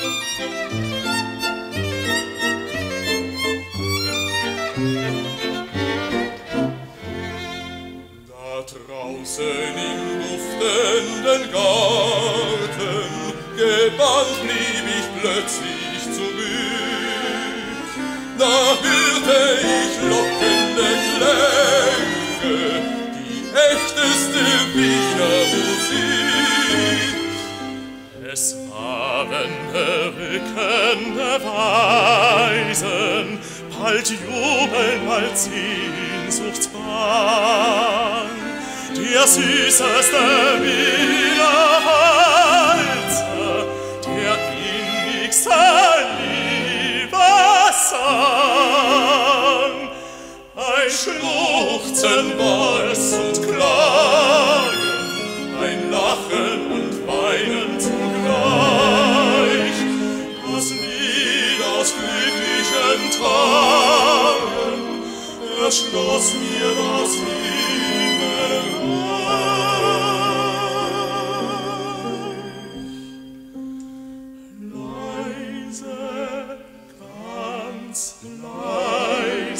Da draußen im duftenden Garten gebannt blieb ich plötzlich zurück. Da hörte ich Abende rückende Weisen, bald Jubel, bald Sehnsuchtsbahn, der süßeste Wiederhalter, der innigste Liebessang, ein Schluchzen, Wolfs und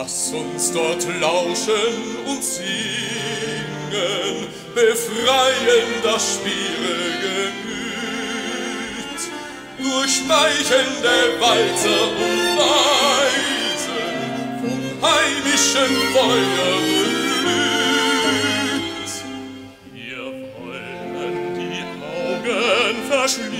lass uns dort lauschen und singen, befreien das schwere Gemüt. Durch schmeichelnde Walzer und Weisen, vom heimischen Feuer beglüht. Wir wollen die Augen verschließen,